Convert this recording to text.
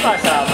pasa?